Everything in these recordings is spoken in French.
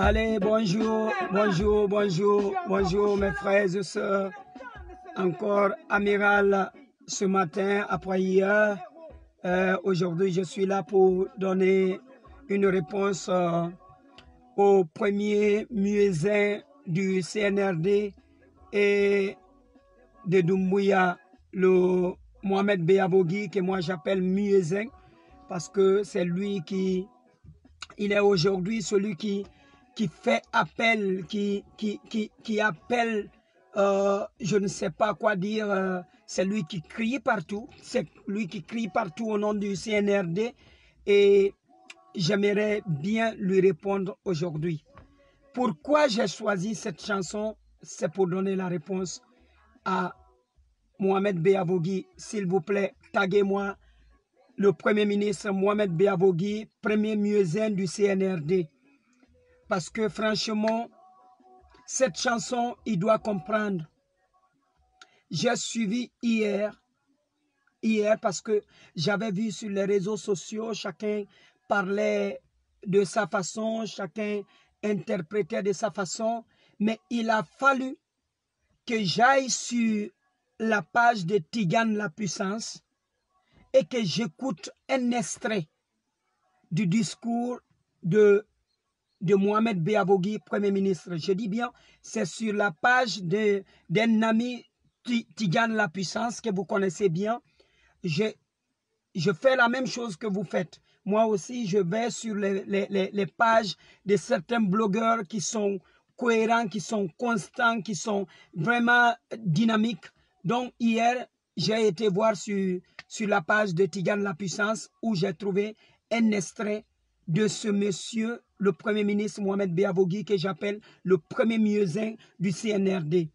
Allez, bonjour, bonjour, bonjour, bonjour mes frères et sœurs. Encore amiral ce matin après hier. Euh, Aujourd'hui, je suis là pour donner une réponse euh, au premier muezzin du CNRD et de Doumbouya, le Mohamed Beabogui, que moi j'appelle muezzin, parce que c'est lui qui, il est aujourd'hui celui qui, qui fait appel, qui, qui, qui, qui appelle, euh, je ne sais pas quoi dire, euh, c'est lui qui crie partout, c'est lui qui crie partout au nom du CNRD et j'aimerais bien lui répondre aujourd'hui. Pourquoi j'ai choisi cette chanson? C'est pour donner la réponse à Mohamed Beavogui. S'il vous plaît, taguez-moi le Premier ministre Mohamed Beavogui, premier muezzin du CNRD. Parce que franchement, cette chanson, il doit comprendre. J'ai suivi hier, hier parce que j'avais vu sur les réseaux sociaux, chacun parlait de sa façon, chacun interprétait de sa façon, mais il a fallu que j'aille sur la page de Tigane la puissance et que j'écoute un extrait du discours de, de Mohamed Beabogui, Premier ministre. Je dis bien, c'est sur la page d'un ami Tigane la puissance que vous connaissez bien. Je, je fais la même chose que vous faites. Moi aussi, je vais sur les, les, les pages de certains blogueurs qui sont cohérents, qui sont constants, qui sont vraiment dynamiques. Donc, hier, j'ai été voir sur, sur la page de Tigane La Puissance où j'ai trouvé un extrait de ce monsieur, le Premier ministre Mohamed Beavogui, que j'appelle le premier muezzin du CNRD.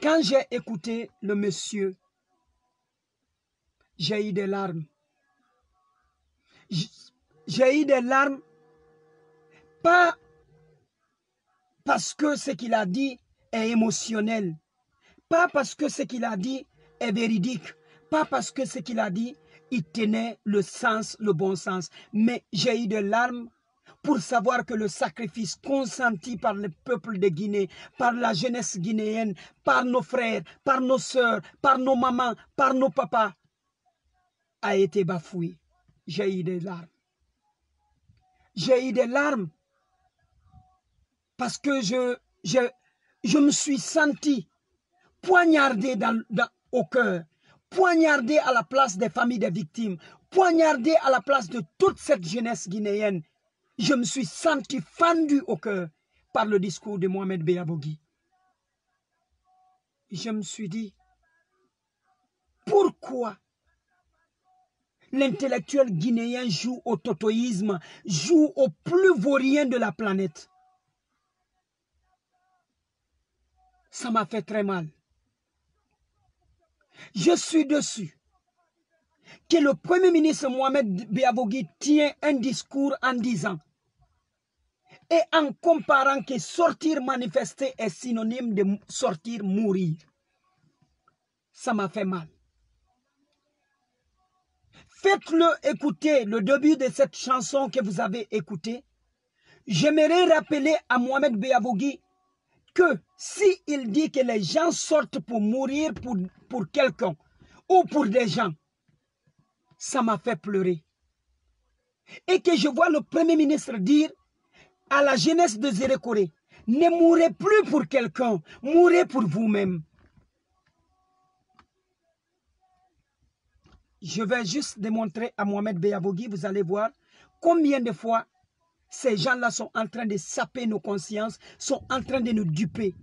Quand j'ai écouté le monsieur, j'ai eu des larmes. J'ai eu des larmes, pas parce que ce qu'il a dit est émotionnel, pas parce que ce qu'il a dit est véridique, pas parce que ce qu'il a dit, il tenait le sens, le bon sens, mais j'ai eu des larmes pour savoir que le sacrifice consenti par le peuple de Guinée, par la jeunesse guinéenne, par nos frères, par nos sœurs, par nos mamans, par nos papas, a été bafoué. J'ai eu des larmes. J'ai eu des larmes parce que je, je, je me suis senti poignardé au cœur, poignardé à la place des familles des victimes, poignardé à la place de toute cette jeunesse guinéenne. Je me suis senti fendu au cœur par le discours de Mohamed Beabogui. Je me suis dit, pourquoi l'intellectuel guinéen joue au totoïsme, joue au plus vaurien de la planète? Ça m'a fait très mal. Je suis dessus que le Premier ministre Mohamed Beavogui tient un discours en disant et en comparant que sortir manifester est synonyme de sortir mourir. Ça m'a fait mal. Faites-le écouter le début de cette chanson que vous avez écoutée. J'aimerais rappeler à Mohamed Beavogui que si il dit que les gens sortent pour mourir pour, quelqu'un ou pour des gens, ça m'a fait pleurer. Et que je vois le Premier ministre dire à la jeunesse de Zérékoré, ne mourrez plus pour quelqu'un, mourrez pour vous-même. Je vais juste démontrer à Mohamed Beyavogui, vous allez voir combien de fois ces gens-là sont en train de saper nos consciences, sont en train de nous duper.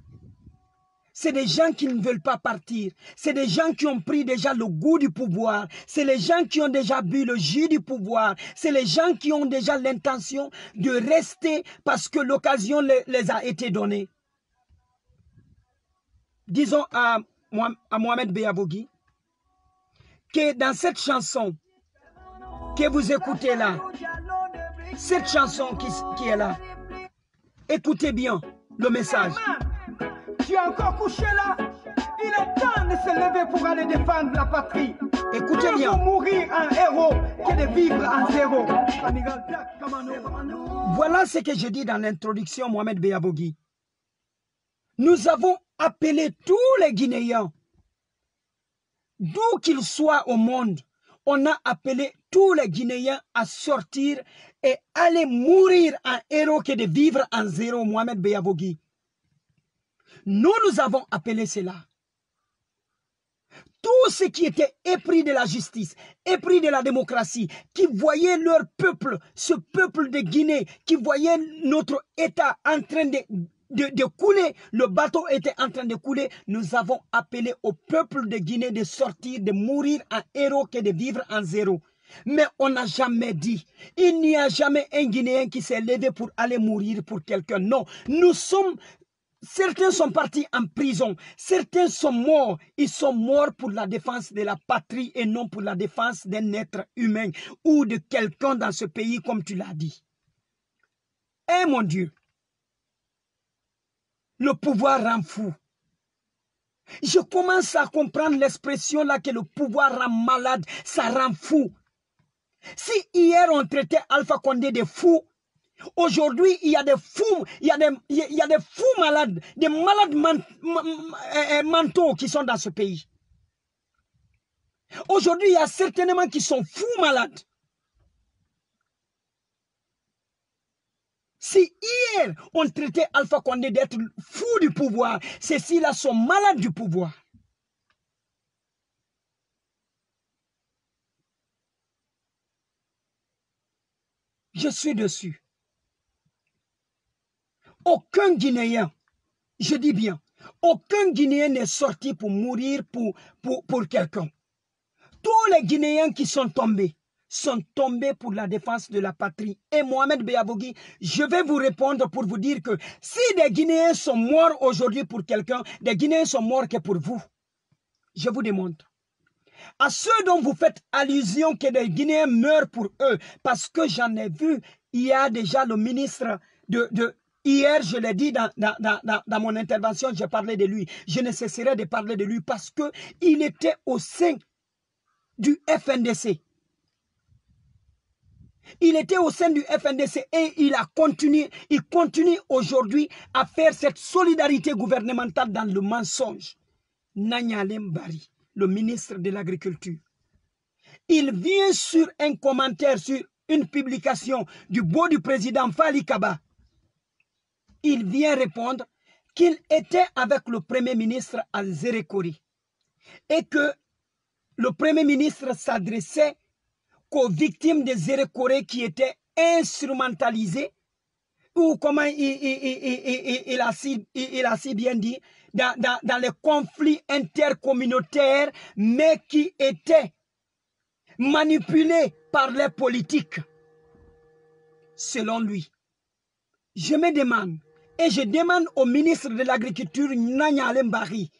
C'est des gens qui ne veulent pas partir. C'est des gens qui ont pris déjà le goût du pouvoir. C'est les gens qui ont déjà bu le jus du pouvoir. C'est les gens qui ont déjà l'intention de rester parce que l'occasion les, a été donnée. Disons à, Mohamed Beyabogui que dans cette chanson que vous écoutez là, cette chanson qui, qui est là, écoutez bien le message. Tu es encore couché là Il est temps de se lever pour aller défendre la patrie. Écoutez bien. mourir en héros que de vivre en zéro. Voilà ce que je dis dans l'introduction, Mohamed Beyabogui. Nous avons appelé tous les Guinéens, d'où qu'ils soient au monde, on a appelé tous les Guinéens à sortir et aller mourir en héros que de vivre en zéro, Mohamed Beyabogui. Nous, nous avons appelé cela. Tous ceux qui étaient épris de la justice, épris de la démocratie, qui voyaient leur peuple, ce peuple de Guinée, qui voyaient notre État en train de, de, couler, le bateau était en train de couler, nous avons appelé au peuple de Guinée de sortir, de mourir en héros que de vivre en zéro. Mais on n'a jamais dit, il n'y a jamais un Guinéen qui s'est levé pour aller mourir pour quelqu'un. Non, nous sommes Certains sont partis en prison, certains sont morts. Ils sont morts pour la défense de la patrie et non pour la défense d'un être humain ou de quelqu'un dans ce pays, comme tu l'as dit. Eh mon Dieu, le pouvoir rend fou. Je commence à comprendre l'expression là que le pouvoir rend malade, ça rend fou. Si hier on traitait Alpha Condé de fou, Aujourd'hui, il y a des fous, il y a des, fous malades, des malades ma- euh, mentaux qui sont dans ce pays. Aujourd'hui, il y a certainement qui sont fous malades. Si hier on traitait Alpha Condé d'être fou du pouvoir, ceux-ci-là sont malades du pouvoir. Je suis dessus. Aucun Guinéen, je dis bien, aucun Guinéen n'est sorti pour mourir pour, pour, pour quelqu'un. Tous les Guinéens qui sont tombés sont tombés pour la défense de la patrie. Et Mohamed Beyabogui, je vais vous répondre pour vous dire que si des Guinéens sont morts aujourd'hui pour quelqu'un, des Guinéens sont morts que pour vous. Je vous démontre. À ceux dont vous faites allusion que des Guinéens meurent pour eux, parce que j'en ai vu, il y a déjà le ministre de, Hier, je l'ai dit dans, dans, dans, dans mon intervention, j'ai parlé de lui. Je ne cesserai de parler de lui parce que il était au sein du FNDC. Il était au sein du FNDC et il a continué, il continue aujourd'hui à faire cette solidarité gouvernementale dans le mensonge. Nanyalem Bari, le ministre de l'Agriculture. Il vient sur un commentaire, sur une publication du beau du président Fali Kaba il vient répondre qu'il était avec le Premier ministre à Zérékori et que le Premier ministre s'adressait qu'aux victimes de Zérékori qui étaient instrumentalisées ou comment il, a, si, bien dit, dans, les conflits intercommunautaires, mais qui étaient manipulés par les politiques, selon lui. Je me demande, et je demande au ministre de l'Agriculture, Nanya Alembari,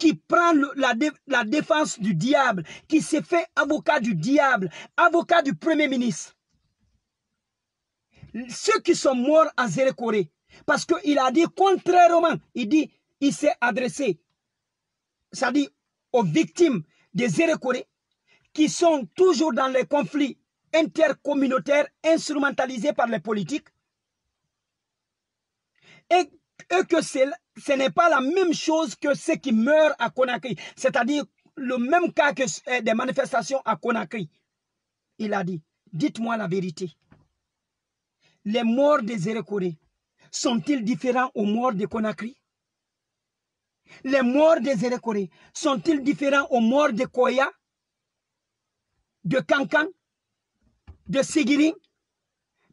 qui prend la, dé, la, défense du diable, qui s'est fait avocat du diable, avocat du Premier ministre. Ceux qui sont morts à Zérékoré, parce qu'il a dit contrairement, il dit, il s'est adressé, c'est-à-dire aux victimes de Zérékoré, qui sont toujours dans les conflits intercommunautaires instrumentalisés par les politiques, et, et que ce n'est pas la même chose que ceux qui meurent à Conakry, c'est-à-dire le même cas que euh, des manifestations à Conakry. Il a dit, dites-moi la vérité. Les morts des Zérékoré sont-ils différents aux morts de Conakry? Les morts des Zérékoré sont-ils différents aux morts de Koya, de Kankan, de Sigiring,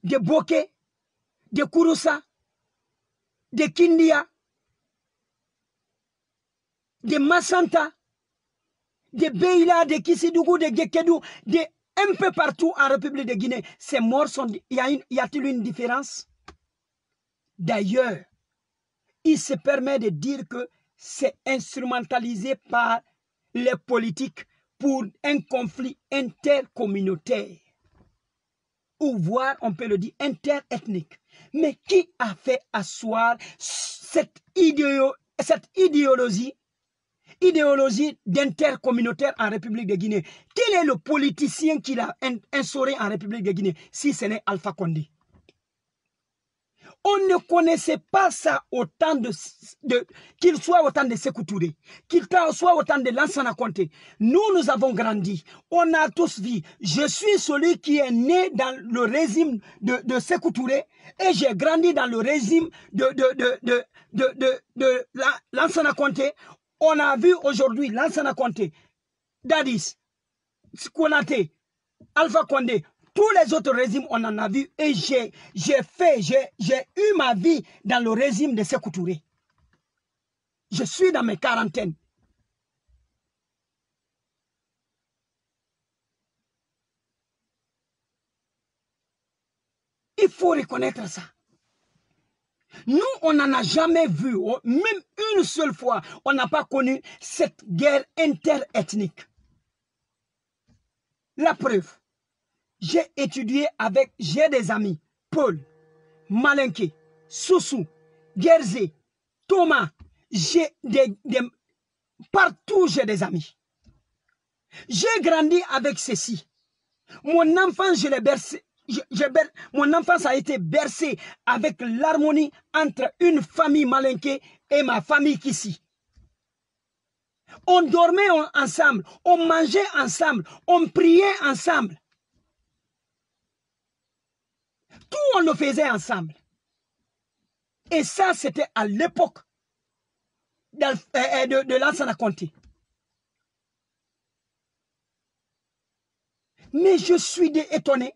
de Boké, de Kouroussa? De Kindia, de Massanta, de Beila, de Kissidougou, de Gekedou, de un peu partout en République de Guinée. Ces morts sont. Y a-t-il y a une différence? D'ailleurs, il se permet de dire que c'est instrumentalisé par les politiques pour un conflit intercommunautaire. Ou voire, on peut le dire, interethnique. Mais qui a fait asseoir cette, idéo, cette idéologie idéologie d'intercommunautaire en République de Guinée? Quel est le politicien qui l'a instauré en République de Guinée si ce n'est Alpha Condé? On ne connaissait pas ça autant de, qu'il soit autant de Touré, qu'il soit autant de Lansana Conté. Nous, nous avons grandi. On a tous vu. Je suis celui qui est né dans le régime de, de et j'ai grandi dans le régime de Lansana Conté. On a vu aujourd'hui Lansana Conté, Dadis, Konate, Alpha Condé, tous les autres régimes, on en a vu et j'ai fait, j'ai eu ma vie dans le régime de Sékou Touré. Je suis dans mes quarantaines. Il faut reconnaître ça. Nous, on n'en a jamais vu, oh, même une seule fois, on n'a pas connu cette guerre interethnique. La preuve, j'ai étudié avec, j'ai des amis, Paul, Malenke, Soussou, Gerzé, Thomas, j'ai des, partout j'ai des amis. J'ai grandi avec ceci. Mon enfance, je l'ai bercé, mon enfance a été bercée avec l'harmonie entre une famille malinquée et ma famille ici. On dormait ensemble, on mangeait ensemble, on priait ensemble. Tout on le faisait ensemble. Et ça, c'était à l'époque de, de, de Lansana Conté. Mais je suis étonné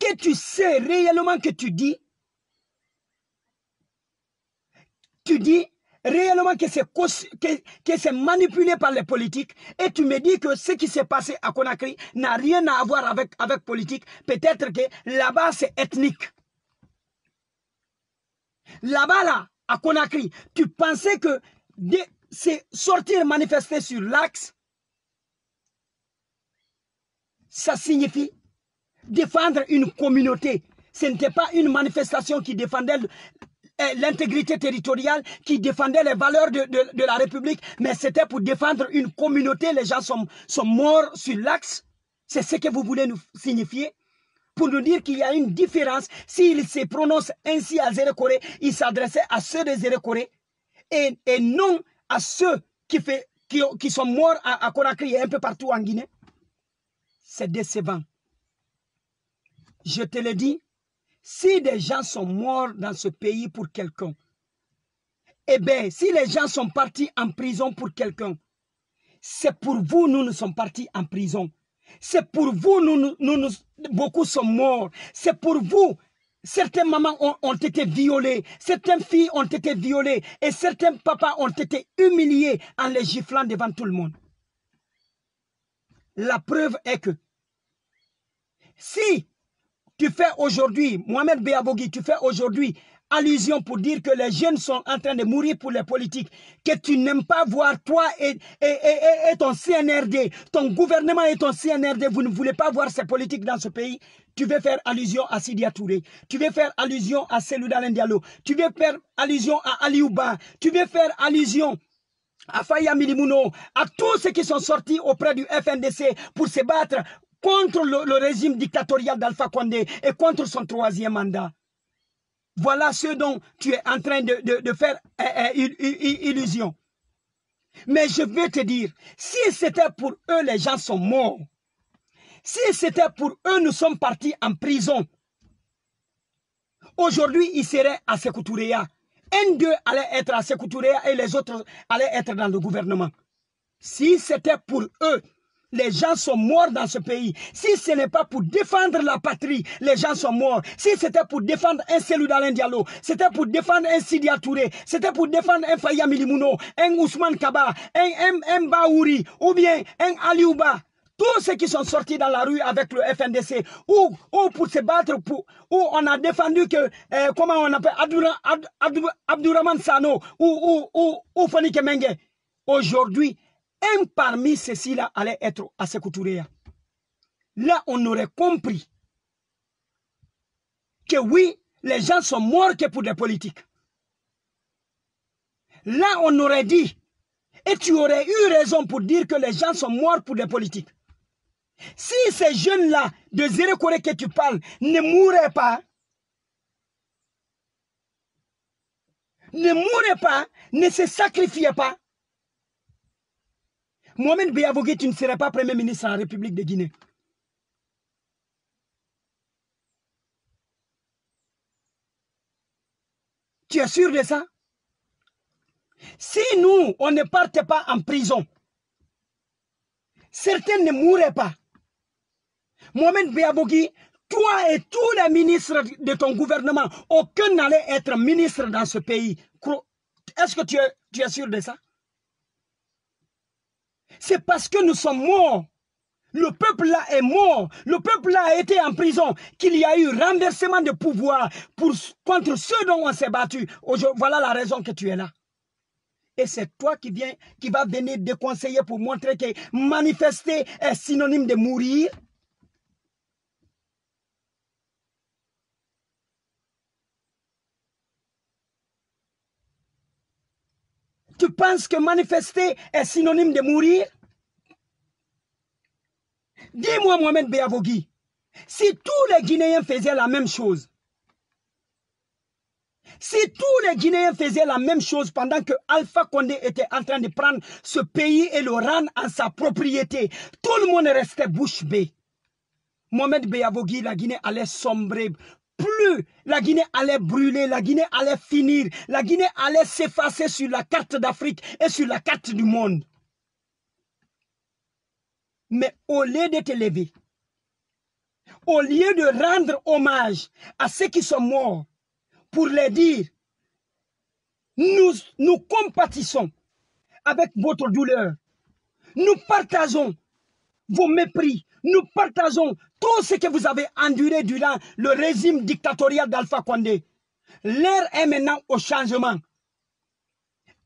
que tu sais réellement que tu dis, tu dis réellement que c'est que, c'est manipulé par les politiques et tu me dis que ce qui s'est passé à Conakry n'a rien à voir avec, avec politique. Peut-être que là-bas c'est ethnique. Là-bas, là, à Conakry, tu pensais que c'est sortir manifester sur l'axe, ça signifie défendre une communauté. Ce n'était pas une manifestation qui défendait l'intégrité territoriale, qui défendait les valeurs de, de, la République, mais c'était pour défendre une communauté. Les gens sont, sont morts sur l'axe. C'est ce que vous voulez nous signifier? Pour nous dire qu'il y a une différence. S'il se prononce ainsi à Zéro Corée, il s'adressait à ceux de Zéro Corée et, et, non à ceux qui, fait, qui, qui sont morts à, à Conakry et un peu partout en Guinée. C'est décevant. Je te le dis, si des gens sont morts dans ce pays pour quelqu'un, eh bien, si les gens sont partis en prison pour quelqu'un, c'est pour vous, nous nous sommes partis en prison. C'est pour vous, nous, nous, beaucoup sont morts. C'est pour vous, certains mamans ont, été violées, certaines filles ont été violées et certains papas ont été humiliés en les giflant devant tout le monde. La preuve est que si tu fais aujourd'hui, Mohamed Béabogui, tu fais aujourd'hui allusion pour dire que les jeunes sont en train de mourir pour les politiques, que tu n'aimes pas voir toi et, et, et, ton CNRD, ton gouvernement et ton CNRD, vous ne voulez pas voir ces politiques dans ce pays, tu veux faire allusion à Sidia Touré, tu veux faire allusion à Selouda Diallo, tu veux faire allusion à Aliouba, tu veux faire allusion à Faya Milimouno, à tous ceux qui sont sortis auprès du FNDC pour se battre contre le, régime dictatorial d'Alpha Condé et contre son troisième mandat. Voilà ce dont tu es en train de, faire eh, eh, illusion. Mais je vais te dire, si c'était pour eux, les gens sont morts. Si c'était pour eux, nous sommes partis en prison. Aujourd'hui, ils seraient à Sekouturea. Un d'eux allait être à Sekouturea et les autres allaient être dans le gouvernement. Si c'était pour eux, les gens sont morts dans ce pays. Si ce n'est pas pour défendre la patrie, les gens sont morts. Si c'était pour défendre un Selou Diallo, c'était pour défendre un Sidia Touré, c'était pour défendre un Faya Milimouno, un Ousmane Kaba, un, un, Baouri, ou bien un Aliouba, tous ceux qui sont sortis dans la rue avec le FNDC, ou, ou pour se battre, pour, où on a défendu que, euh, comment on appelle, Abdourahman Sano, ou, ou, ou, ou Kemenge. Aujourd'hui, un parmi ceux-ci-là allait être à Sekouturea. Là, on aurait compris que oui, les gens sont morts que pour des politiques. Là, on aurait dit, Et tu aurais eu raison pour dire que les gens sont morts pour des politiques. Si ces jeunes-là de Zéro Corée que tu parles ne mouraient pas, ne mouraient pas, ne se sacrifiaient pas, Mohamed Beyabogé, tu ne serais pas Premier ministre en République de Guinée. Tu es sûr de ça? Si nous, on ne partait pas en prison, certains ne mourraient pas. Mohamed Beyabogui, toi et tous les ministres de ton gouvernement, aucun n'allait être ministre dans ce pays. Est-ce que tu es sûr de ça? C'est parce que nous sommes morts. Le peuple là est mort. Le peuple là a été en prison. Qu'il y a eu renversement de pouvoir contre ceux dont on s'est battu. Voilà la raison que tu es là. Et c'est toi qui viens, qui va venir déconseiller pour montrer que manifester est synonyme de mourir. Tu penses que manifester est synonyme de mourir? Dis-moi, Mohamed Béavogui, si tous les Guinéens faisaient la même chose, si tous les Guinéens faisaient la même chose pendant que Alpha Condé était en train de prendre ce pays et le rendre en sa propriété, tout le monde restait bouche bée. Mohamed Béavogui, la Guinée allait sombrer. Plus la Guinée allait brûler, la Guinée allait finir, la Guinée allait s'effacer sur la carte d'Afrique et sur la carte du monde. Mais au lieu de te au lieu de rendre hommage à ceux qui sont morts, pour les dire, nous, nous compatissons avec votre douleur. Nous partageons vos mépris. Nous partageons tout ce que vous avez enduré durant le régime dictatorial d'Alpha Condé. L'heure est maintenant au changement.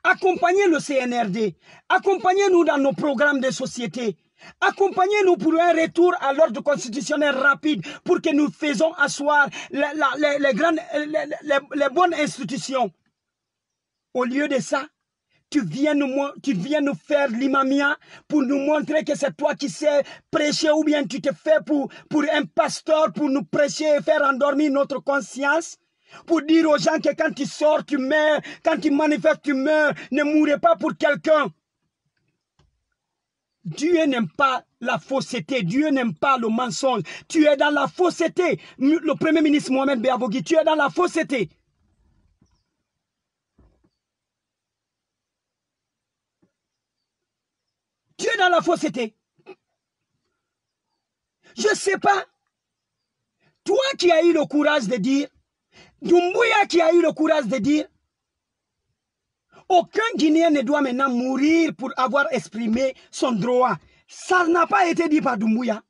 Accompagnez le CNRD. Accompagnez-nous dans nos programmes de société. Accompagnez-nous pour un retour à l'ordre constitutionnel rapide pour que nous faisons asseoir les, les, bonnes institutions. Au lieu de ça, tu viens nous, faire l'imamia pour nous montrer que c'est toi qui sais prêcher ou bien tu te fais pour, pour un pasteur pour nous prêcher et faire endormir notre conscience. Pour dire aux gens que quand tu sors, tu meurs, quand tu manifestes, tu meurs. Ne mourrez pas pour quelqu'un. Dieu n'aime pas la fausseté, Dieu n'aime pas le mensonge. Tu es dans la fausseté. Le Premier ministre Mohamed Beavogui, tu es dans la fausseté. Dans la fausseté. Je ne sais pas. Toi qui as eu le courage de dire, Dumbuya qui a eu le courage de dire, aucun Guinéen ne doit maintenant mourir pour avoir exprimé son droit. Ça n'a pas été dit par Doumbouya.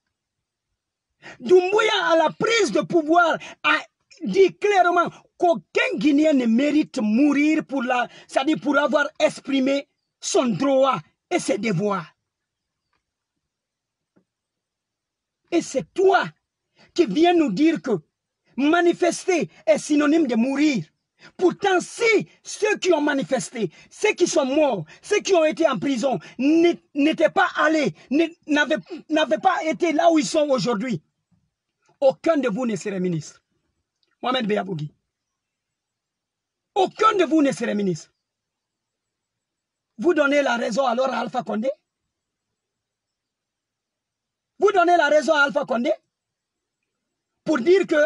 Doumbouya, à la prise de pouvoir, a dit clairement qu'aucun Guinéen ne mérite mourir pour, la, pour avoir exprimé son droit et ses devoirs. Et c'est toi qui viens nous dire que manifester est synonyme de mourir. Pourtant, si ceux qui ont manifesté, ceux qui sont morts, ceux qui ont été en prison, n'étaient pas allés, n'avaient pas été là où ils sont aujourd'hui, aucun de vous ne serait ministre. Mohamed Beyabougi. Aucun de vous ne serait ministre. Vous donnez la raison alors à Alpha Condé? Vous donnez la raison à Alpha Condé pour dire que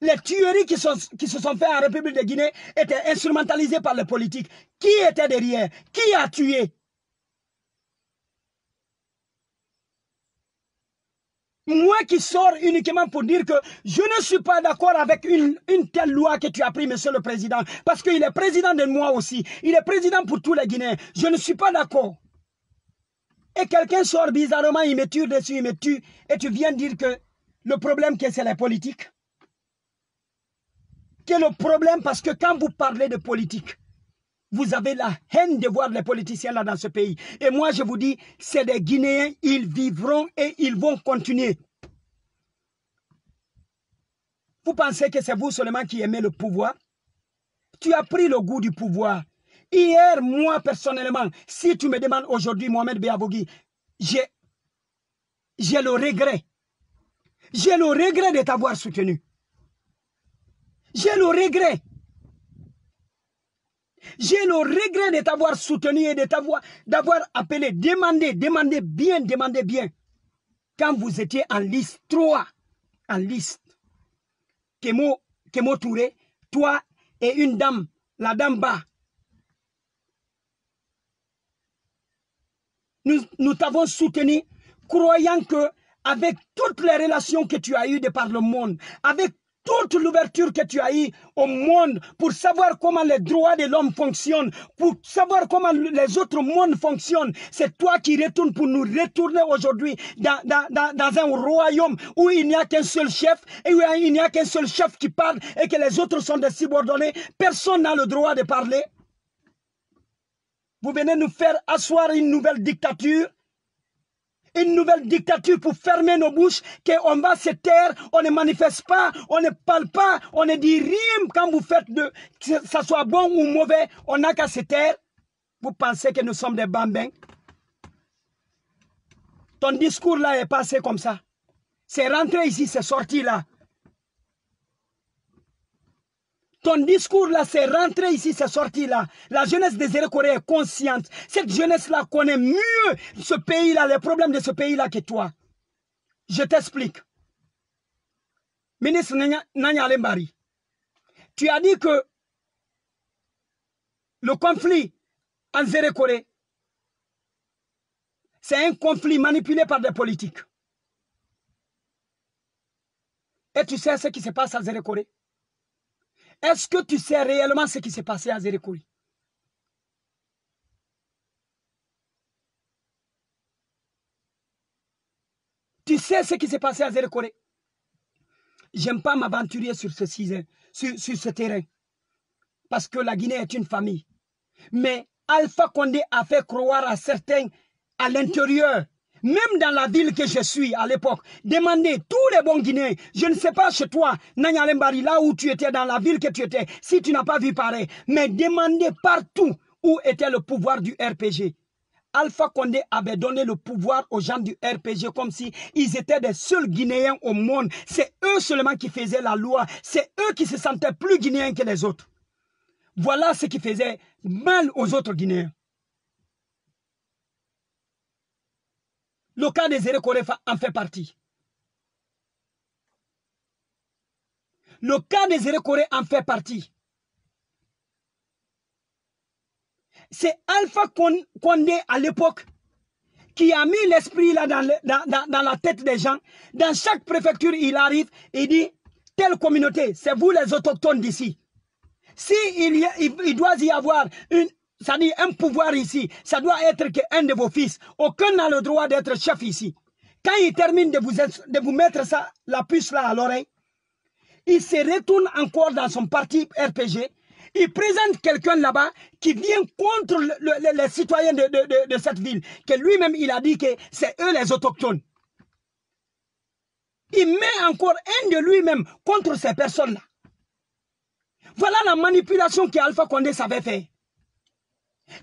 les tueries qui, se sont faites en République de Guinée étaient instrumentalisées par les politiques. Qui était derrière? Qui a tué? Moi qui sors uniquement pour dire que je ne suis pas d'accord avec une, une, telle loi que tu as prise, monsieur le président, parce qu'il est président de moi aussi. Il est président pour tous les Guinéens. Je ne suis pas d'accord. Et quelqu'un sort bizarrement, il me tue dessus, il me tue, et tu viens dire que le problème, c'est la politique est le problème parce que quand vous parlez de politique, vous avez la haine de voir les politiciens là dans ce pays. Et moi, je vous dis, c'est des Guinéens, ils vivront et ils vont continuer. Vous pensez que c'est vous seulement qui aimez le pouvoir? Tu as pris le goût du pouvoir. Hier, moi personnellement, si tu me demandes aujourd'hui, Mohamed Béabogui, j'ai, le regret. J'ai le regret de t'avoir soutenu. J'ai le regret. J'ai le regret de t'avoir soutenu et de t'avoir, d'avoir appelé, demandé, demandé bien, demandé bien. Quand vous étiez en liste 3, en liste, Kemo, Kemo Touré, toi et une dame, la dame bas, nous, t'avons soutenu, croyant que avec toutes les relations que tu as eues de par le monde, avec toute l'ouverture que tu as eue au monde pour savoir comment les droits de l'homme fonctionnent, pour savoir comment les autres mondes fonctionnent. C'est toi qui retournes pour nous retourner aujourd'hui dans, dans, dans, dans, un royaume où il n'y a qu'un seul chef et où il n'y a qu'un seul chef qui parle et que les autres sont des subordonnés. Personne n'a le droit de parler. Vous venez nous faire asseoir une nouvelle dictature. Une nouvelle dictature pour fermer nos bouches, qu'on va se taire, on ne manifeste pas, on ne parle pas, on ne dit rien quand vous faites de, que ça soit bon ou mauvais, on n'a qu'à se taire. Vous pensez que nous sommes des bambins? Ton discours là est passé comme ça. C'est rentré ici, c'est sorti là. Ton discours là, c'est rentré ici, c'est sorti là. La jeunesse des Corée est consciente. Cette jeunesse-là connaît mieux ce pays-là, les problèmes de ce pays-là que toi. Je t'explique. Ministre Nanya Lembari, tu as dit que le conflit en Corée, c'est un conflit manipulé par des politiques. Et tu sais ce qui se passe en Corée? Est-ce que tu sais réellement ce qui s'est passé à Zérékoui Tu sais ce qui s'est passé à Zérékoré J'aime pas m'aventurer sur ce, sur, sur ce terrain. Parce que la Guinée est une famille. Mais Alpha Condé a fait croire à certains à l'intérieur même dans la ville que je suis à l'époque, demandez tous les bons Guinéens, je ne sais pas chez toi, Nanyalembari, là où tu étais, dans la ville que tu étais, si tu n'as pas vu pareil, mais demandez partout où était le pouvoir du RPG. Alpha Condé avait donné le pouvoir aux gens du RPG comme si ils étaient des seuls Guinéens au monde. C'est eux seulement qui faisaient la loi. C'est eux qui se sentaient plus Guinéens que les autres. Voilà ce qui faisait mal aux autres Guinéens. Le cas des Erekorefa en fait partie. Le cas des Erekoré en fait partie. C'est Alpha Condé à l'époque qui a mis l'esprit dans, la tête des gens. Dans chaque préfecture, il arrive et dit, telle communauté, c'est vous les autochtones d'ici. Si il, il doit y avoir une, ça dit un pouvoir ici, ça doit être qu'un de vos fils. Aucun n'a le droit d'être chef ici. Quand il termine de vous, de vous mettre ça, la puce là à l'oreille, il se retourne encore dans son parti RPG. Il présente quelqu'un là-bas qui vient contre les citoyens de, de, de, cette ville. Que lui-même, il a dit que c'est eux les autochtones. Il met encore un de lui-même contre ces personnes-là. Voilà la manipulation qu'Alpha Condé savait faire.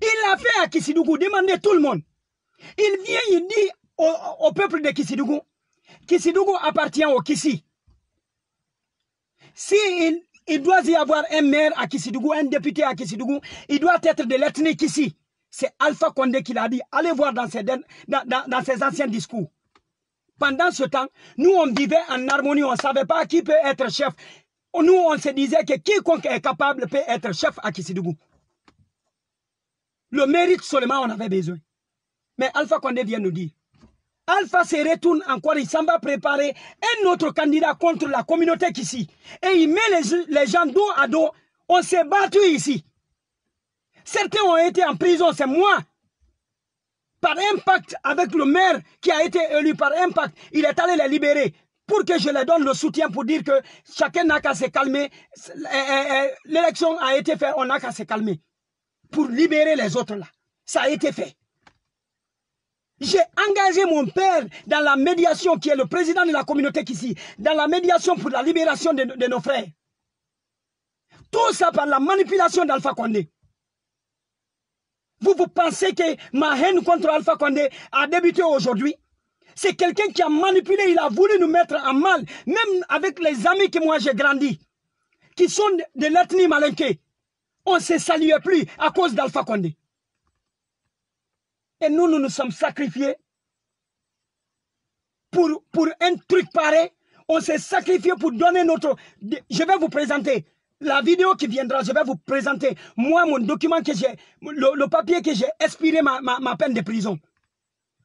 Il l'a fait à Kissidougou, demandez tout le monde. Il vient, il dit au, peuple de Kissidougou, Kissidougou appartient au Kissi. Si il, doit y avoir un maire à Kissidougou, un député à Kissidougou, il doit être de l'ethnie Kissi. C'est Alpha Condé qui l'a dit. Allez voir dans ses, dans, dans ses anciens discours. Pendant ce temps, nous, on vivait en harmonie, on ne savait pas qui peut être chef. Nous, on se disait que quiconque est capable peut être chef à Kissidougou. Le mérite seulement, on avait besoin. Mais Alpha Condé vient nous dire. Alpha se retourne encore, il s'en va préparer un autre candidat contre la communauté ici. Et il met les, les gens dos à dos. On s'est battu ici. Certains ont été en prison, c'est moi. Par impact avec le maire qui a été élu par impact, il est allé les libérer pour que je leur donne le soutien pour dire que chacun n'a qu'à se calmer. L'élection a été faite, on n'a qu'à se calmer pour libérer les autres là. Ça a été fait. J'ai engagé mon père dans la médiation, qui est le président de la communauté ici, dans la médiation pour la libération de, nos frères. Tout ça par la manipulation d'Alpha Condé. Vous, vous pensez que ma haine contre Alpha Condé a débuté aujourd'hui? C'est quelqu'un qui a manipulé, il a voulu nous mettre en mal, même avec les amis que moi j'ai grandi, qui sont de l'ethnie malinquée. On ne se saluait plus à cause d'Alpha Condé. Et nous, nous nous sommes sacrifiés pour, pour un truc pareil. On s'est sacrifié pour donner notre... Je vais vous présenter la vidéo qui viendra, je vais vous présenter, moi, mon document que j'ai, le, papier que j'ai expiré ma, ma, peine de prison.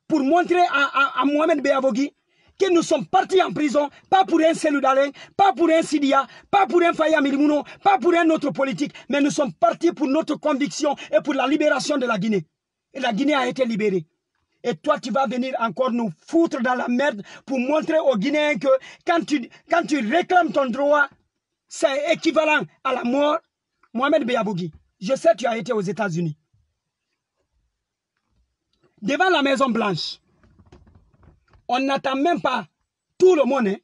Pour montrer à, à, Mohamed Beavogui que nous sommes partis en prison, pas pour un Selou pas pour un Sidia, pas pour un Faya Milimouno, pas pour un autre politique, mais nous sommes partis pour notre conviction et pour la libération de la Guinée. Et la Guinée a été libérée. Et toi, tu vas venir encore nous foutre dans la merde pour montrer aux Guinéens que quand tu, quand tu réclames ton droit, c'est équivalent à la mort. Mohamed Beyabougui, je sais que tu as été aux États-Unis. Devant la Maison Blanche, on n'attend même pas tout le monde. Hein.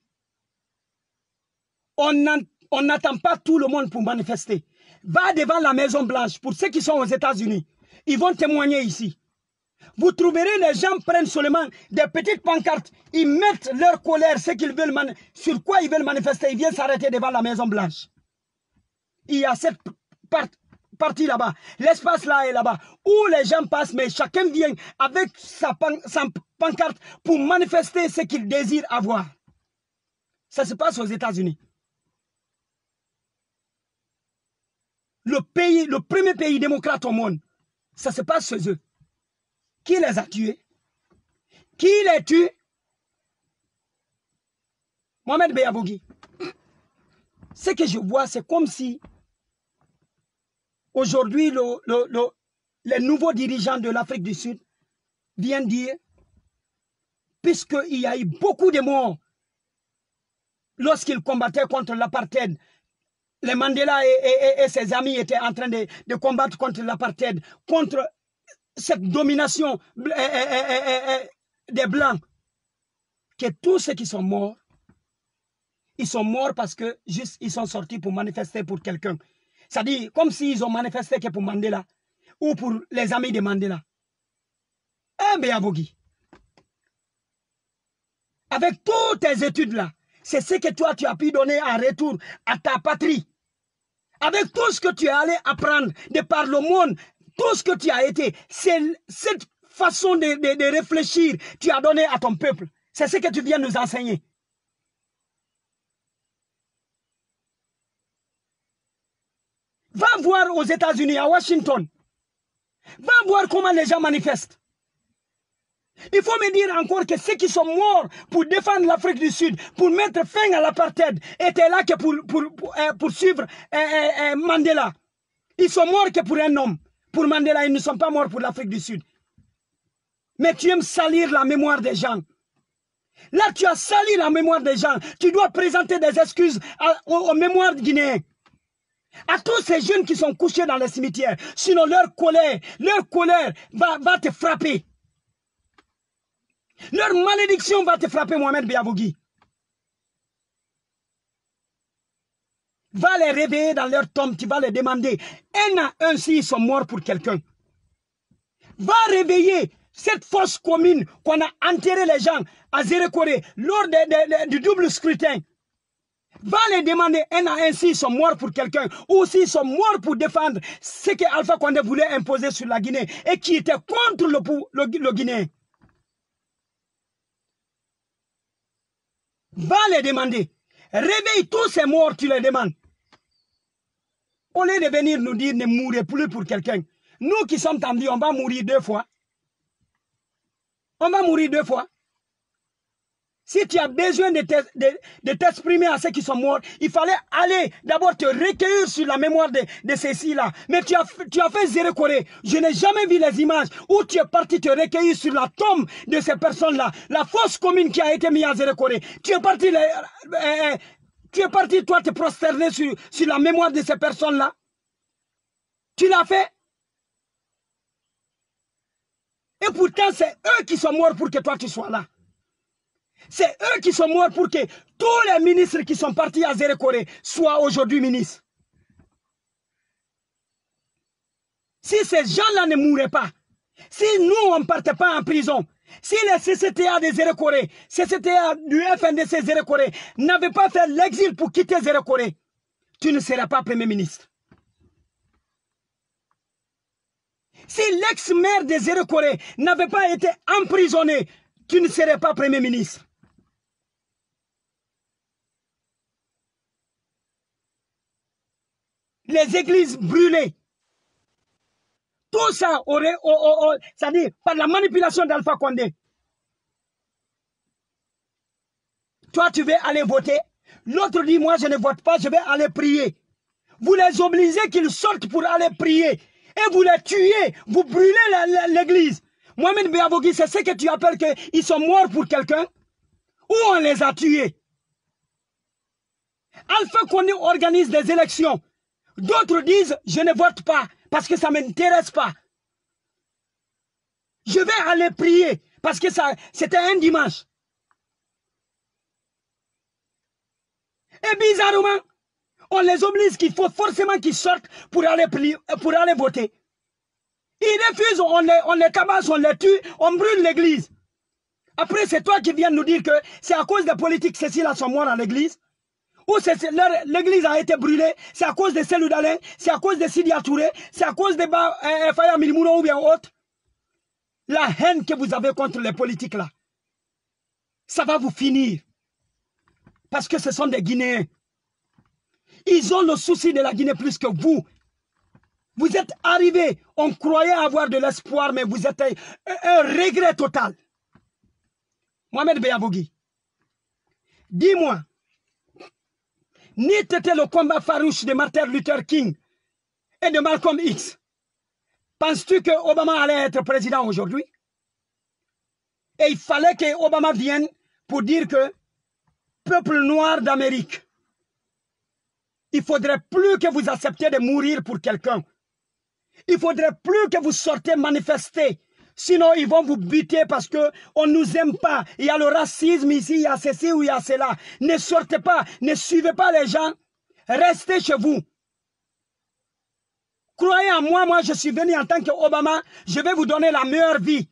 On n'attend pas tout le monde pour manifester. Va devant la Maison Blanche. Pour ceux qui sont aux États-Unis, ils vont témoigner ici. Vous trouverez les gens prennent seulement des petites pancartes. Ils mettent leur colère, ce qu'ils veulent, sur quoi ils veulent manifester. Ils viennent s'arrêter devant la Maison Blanche. Il y a cette partie là-bas. L'espace là est là-bas. Où les gens passent, mais chacun vient avec sa, pancarte pour manifester ce qu'il désire avoir. Ça se passe aux États-Unis. Le pays, le premier pays démocrate au monde, ça se passe chez eux. Qui les a tués? Qui les tue? Mohamed Beyabogui. Ce que je vois, c'est comme si aujourd'hui les nouveaux dirigeants de l'Afrique du Sud viennent dire, puisqu'il y a eu beaucoup de morts lorsqu'ils combattaient contre l'apartheid, les Mandela et, ses amis étaient en train de, de combattre contre l'apartheid, contre cette domination eh, eh, eh, des Blancs, que tous ceux qui sont morts, ils sont morts parce que juste ils sont sortis pour manifester pour quelqu'un. C'est-à-dire comme s'ils ont manifesté que pour Mandela ou pour les amis de Mandela. Eh bien, avec toutes tes études là, c'est ce que toi tu as pu donner en retour à ta patrie. Avec tout ce que tu es allé apprendre de par le monde, tout ce que tu as été, c'est cette façon de, de, réfléchir que tu as donné à ton peuple. C'est ce que tu viens nous enseigner. Va voir aux États-Unis, à Washington. Va voir comment les gens manifestent. Il faut me dire encore que ceux qui sont morts pour défendre l'Afrique du Sud, pour mettre fin à l'apartheid, étaient là que pour, pour, euh, suivre euh, euh, Mandela. Ils sont morts que pour un homme. Pour Mandela, ils ne sont pas morts pour l'Afrique du Sud. Mais tu aimes salir la mémoire des gens. Là, tu as sali la mémoire des gens. Tu dois présenter des excuses aux, mémoires guinéennes. À tous ces jeunes qui sont couchés dans les cimetières. Sinon, leur colère, leur colère va, te frapper. Leur malédiction va te frapper, Mohamed Biavougui. Va les réveiller dans leur tombe, tu vas les demander. Un à un, s'ils sont morts pour quelqu'un. Va réveiller cette fosse commune qu'on a enterré les gens à Zérekoré lors du double scrutin. Va les demander un à un s'ils sont morts pour quelqu'un ou s'ils sont morts pour défendre ce que Alpha Condé voulait imposer sur la Guinée et qui était contre le, le, Guinéen. Va les demander. Réveille tous ces morts, tu les demandes. Au lieu de venir nous dire ne mourrez plus pour quelqu'un, nous qui sommes en vie, on va mourir deux fois. On va mourir deux fois. Si tu as besoin de t'exprimer à ceux qui sont morts, il fallait aller d'abord te recueillir sur la mémoire de, de ceux-ci-là. Mais tu as, tu as fait zéro Corée. Je n'ai jamais vu les images où tu es parti te recueillir sur la tombe de ces personnes-là. La fosse commune qui a été mise à zéro Corée. Tu es parti les, euh, tu es parti, toi, te prosterner sur, sur la mémoire de ces personnes-là. Tu l'as fait. Et pourtant, c'est eux qui sont morts pour que toi, tu sois là. C'est eux qui sont morts pour que tous les ministres qui sont partis à Zérekoré soient aujourd'hui ministres. Si ces gens-là ne mouraient pas, si nous, on ne partait pas en prison, si les CCTA des Zéro-Corée, CCTA du FNDC Zéro-Corée n'avaient pas fait l'exil pour quitter Zéro-Corée, tu ne serais pas Premier ministre. Si l'ex-maire des Zéro-Corée n'avait pas été emprisonné, tu ne serais pas Premier ministre. Les églises brûlées, tout ça aurait, c'est-à-dire par la manipulation d'Alpha Condé. Toi, tu veux aller voter. L'autre dit, moi, je ne vote pas, je vais aller prier. Vous les obligez qu'ils sortent pour aller prier. Et vous les tuez. Vous brûlez l'église. Mohamed Béabogui, c'est ce que tu appelles qu'ils sont morts pour quelqu'un Ou on les a tués? Alpha Condé organise des élections. D'autres disent, je ne vote pas parce que ça ne m'intéresse pas. Je vais aller prier parce que c'était un dimanche. Et bizarrement, on les oblige qu'il faut forcément qu'ils sortent pour aller, prier, pour aller voter. Ils refusent, on les, on les tabasse, on les tue, on brûle l'église. Après, c'est toi qui viens nous dire que c'est à cause des politiques, ceux-ci-là sont morts dans l'église. L'église a été brûlée, c'est à cause de Selou d'Alain, c'est à cause de Sidi Touré, c'est à cause de euh, Faya Milmouno ou bien autre. La haine que vous avez contre les politiques là, ça va vous finir. Parce que ce sont des Guinéens. Ils ont le souci de la Guinée plus que vous. Vous êtes arrivés, on croyait avoir de l'espoir, mais vous êtes un, regret total. Mohamed Beyabogui, dis-moi, n'était le combat farouche de Martin Luther King et de Malcolm X. Penses-tu que Obama allait être président aujourd'hui? Et il fallait que Obama vienne pour dire que peuple noir d'Amérique, il faudrait plus que vous acceptiez de mourir pour quelqu'un. Il faudrait plus que vous sortez manifester. Sinon, ils vont vous buter parce que on nous aime pas. Il y a le racisme ici, il y a ceci ou il y a cela. Ne sortez pas, ne suivez pas les gens. Restez chez vous. Croyez en moi, moi je suis venu en tant qu'Obama, je vais vous donner la meilleure vie.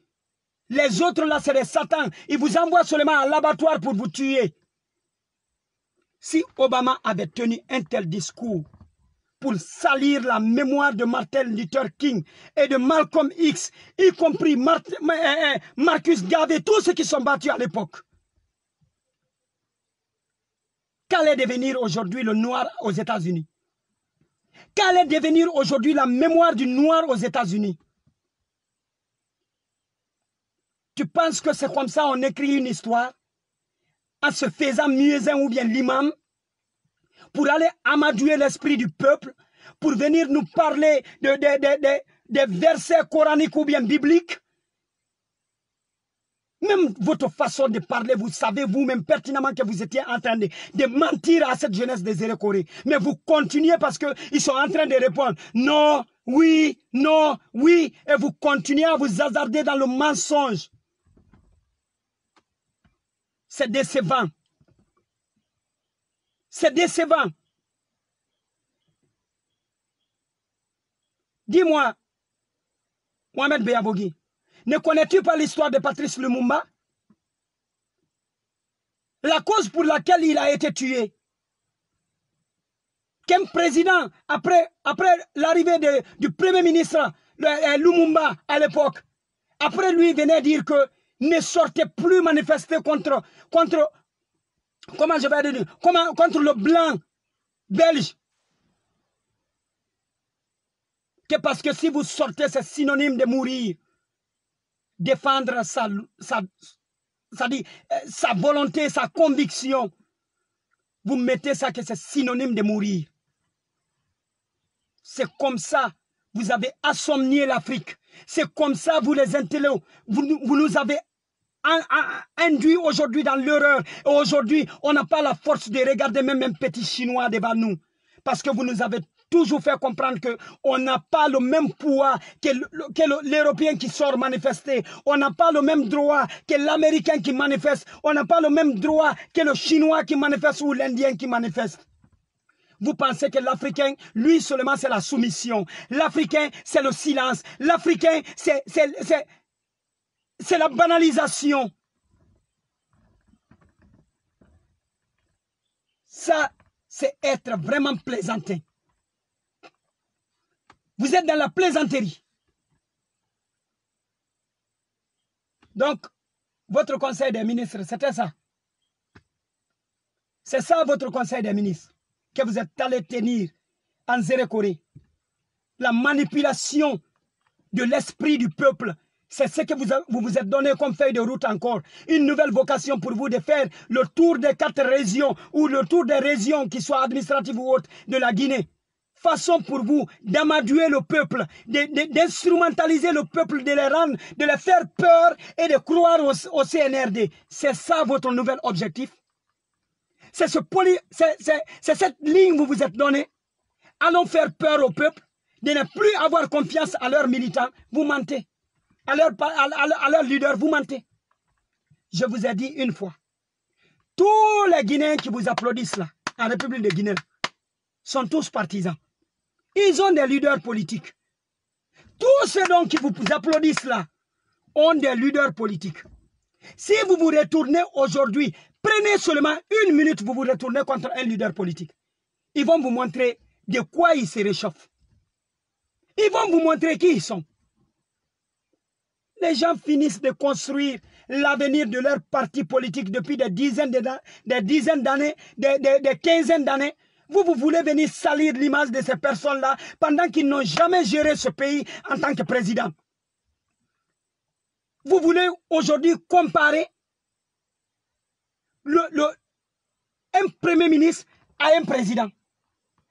Les autres là, c'est des satans. Ils vous envoient seulement à l'abattoir pour vous tuer. Si Obama avait tenu un tel discours pour salir la mémoire de Martin Luther King et de Malcolm X, y compris Marcus Garvey, tous ceux qui sont battus à l'époque, qu'allait devenir aujourd'hui le noir aux États-Unis? Qu'allait devenir aujourd'hui la mémoire du noir aux États-Unis? Tu penses que c'est comme ça on écrit une histoire en se faisant muezzin ou bien l'imam? Pour aller amadouer l'esprit du peuple, pour venir nous parler de, des versets coraniques ou bien bibliques. Même votre façon de parler, vous savez vous-même pertinemment que vous étiez en train de, mentir à cette jeunesse des Corée. Mais vous continuez parce qu'ils sont en train de répondre non, oui, non, oui, et vous continuez à vous hasarder dans le mensonge. C'est décevant. C'est décevant. Dis-moi, Mohamed Beyabogui, ne connais-tu pas l'histoire de Patrice Lumumba? La cause pour laquelle il a été tué. Qu'un président, après, après l'arrivée du premier ministre euh, Lumumba à l'époque, après lui venait dire que ne sortez plus manifester contre, contre comment je vais dire, comment, contre le blanc belge? Que parce que si vous sortez, c'est synonyme de mourir. Défendre euh, sa volonté, sa conviction. Vous mettez ça que c'est synonyme de mourir. C'est comme ça, vous avez assomnié l'Afrique. C'est comme ça, vous les intellectuels, vous, vous nous avez induit aujourd'hui dans l'erreur. Aujourd'hui, on n'a pas la force de regarder même un petit Chinois devant nous. Parce que vous nous avez toujours fait comprendre qu'on n'a pas le même poids que l'Européen qui sort manifester. On n'a pas le même droit que l'Américain qui manifeste. On n'a pas le même droit que le Chinois qui manifeste ou l'Indien qui manifeste. Vous pensez que l'Africain, lui seulement, c'est la soumission. L'Africain, c'est le silence. L'Africain, c'est la banalisation. Ça, c'est être vraiment plaisantin. Vous êtes dans la plaisanterie. Donc, votre conseil des ministres, c'était ça. C'est ça votre conseil des ministres que vous êtes allé tenir en Zérékoré. La manipulation de l'esprit du peuple, c'est ce que vous, vous êtes donné comme feuille de route encore. Une nouvelle vocation pour vous de faire le tour des quatre régions ou le tour des régions qui soient administratives ou autres de la Guinée. Façon pour vous d'amadouer le peuple, d'instrumentaliser le peuple, de les rendre, de les faire peur et de croire au, au CNRD. C'est ça votre nouvel objectif? C'est ce cette ligne que vous vous êtes donnée. Allons faire peur au peuple, de ne plus avoir confiance à leurs militants. Vous mentez. À leurs à, leaders, vous mentez. Je vous ai dit une fois. Tous les Guinéens qui vous applaudissent là, en République de Guinée, sont tous partisans. Ils ont des leaders politiques. Tous ceux qui vous applaudissent là ont des leaders politiques. Si vous vous retournez aujourd'hui Prenez seulement une minute, vous vous retournez contre un leader politique. Ils vont vous montrer de quoi ils se réchauffent. Ils vont vous montrer qui ils sont. Les gens finissent de construire l'avenir de leur parti politique depuis des dizaines d'années, des, des, des quinzaines d'années. Vous, vous voulez venir salir l'image de ces personnes-là pendant qu'ils n'ont jamais géré ce pays en tant que président. Vous voulez aujourd'hui comparer un premier ministre à un président.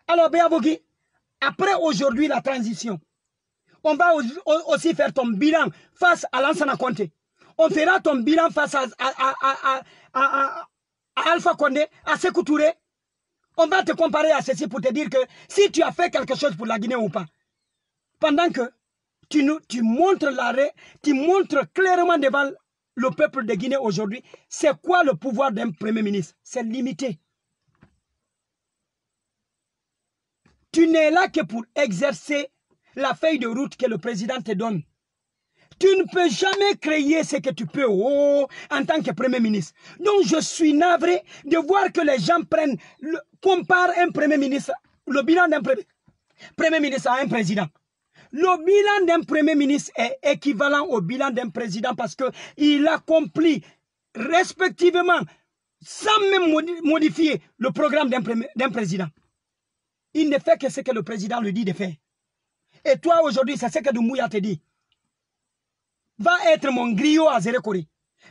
Alors, Béabogui, après aujourd'hui la transition, on va aussi faire ton bilan face à Lansana Conte. On fera ton bilan face à, Alpha Condé, à Sekou Touré. On va te comparer à ceci pour te dire que si tu as fait quelque chose pour la Guinée ou pas. Pendant que tu, nous, tu montres l'arrêt, tu montres clairement devant le peuple de Guinée aujourd'hui, c'est quoi le pouvoir d'un Premier ministre? C'est limité. Tu n'es là que pour exercer la feuille de route que le président te donne. Tu ne peux jamais créer ce que tu peux oh, en tant que Premier ministre. Donc je suis navré de voir que les gens prennent, comparent un Premier ministre, le bilan d'un Premier ministre à un président. Le bilan d'un Premier ministre est équivalent au bilan d'un président parce qu'il accomplit respectivement, sans même modifier le programme d'un président. Il ne fait que ce que le président lui dit de faire. Et toi, aujourd'hui, c'est ce que Doumbouya te dit. Va être mon griot à Zérekori.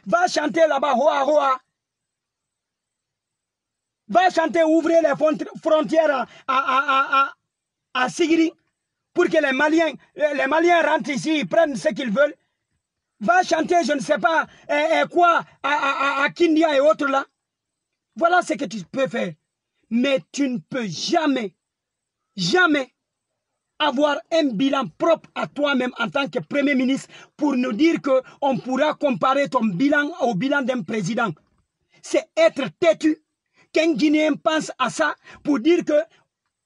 Va chanter là-bas, hoa, hoa. Va chanter, ouvrir les frontières à, à, Sigiri pour que les Maliens, les Maliens rentrent ici, ils prennent ce qu'ils veulent. Va chanter, je ne sais pas, eh, eh, quoi, à, à, Kindia et autres là. Voilà ce que tu peux faire. Mais tu ne peux jamais, jamais avoir un bilan propre à toi-même en tant que Premier ministre pour nous dire qu'on pourra comparer ton bilan au bilan d'un président. C'est être têtu qu'un Guinéen pense à ça pour dire que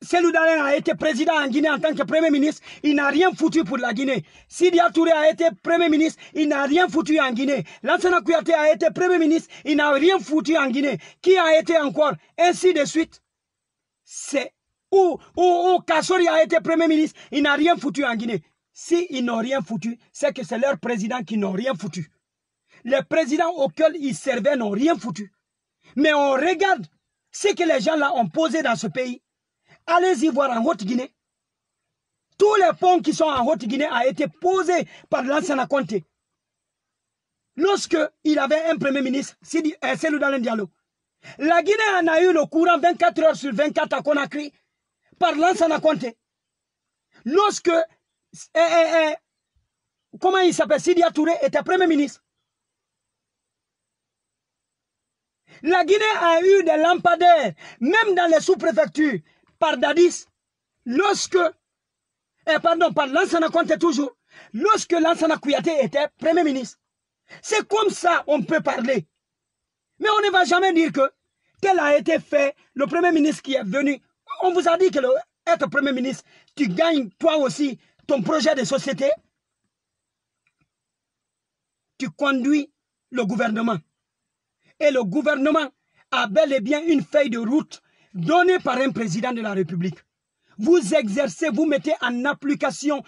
Selou a été président en Guinée en tant que Premier ministre, il n'a rien foutu pour la Guinée. Sidia Touré a été Premier ministre, il n'a rien foutu en Guinée. Lansana Kouyaté a été Premier ministre, il n'a rien foutu en Guinée. Qui a été encore? Ainsi de suite. C'est où, où, où Kassori a été Premier ministre, il n'a rien foutu en Guinée. S'ils ils n'ont rien foutu, c'est que c'est leur président qui n'ont rien foutu. Les présidents auxquels ils servaient n'ont rien foutu. Mais on regarde ce que les gens là ont posé dans ce pays Allez-y voir en Haute-Guinée. Tous les ponts qui sont en Haute-Guinée ont été posés par l'ancien Conté. Lorsque il avait un premier ministre, c'est dans Diallo. La Guinée en a eu le courant 24 heures sur 24 à Conakry par l'ancien Conté. Lorsque, euh, euh, comment il s'appelle, Sidi Touré était premier ministre. La Guinée a eu des lampadaires, même dans les sous-préfectures par Dadis, lorsque, eh, pardon, par Lansana Conte toujours, lorsque Lansana Kouyaté était Premier ministre. C'est comme ça on peut parler. Mais on ne va jamais dire que tel a été fait, le Premier ministre qui est venu on vous a dit que le, être Premier ministre, tu gagnes toi aussi ton projet de société. Tu conduis le gouvernement. Et le gouvernement a bel et bien une feuille de route donnée par un président de la République. Vous exercez, vous mettez en application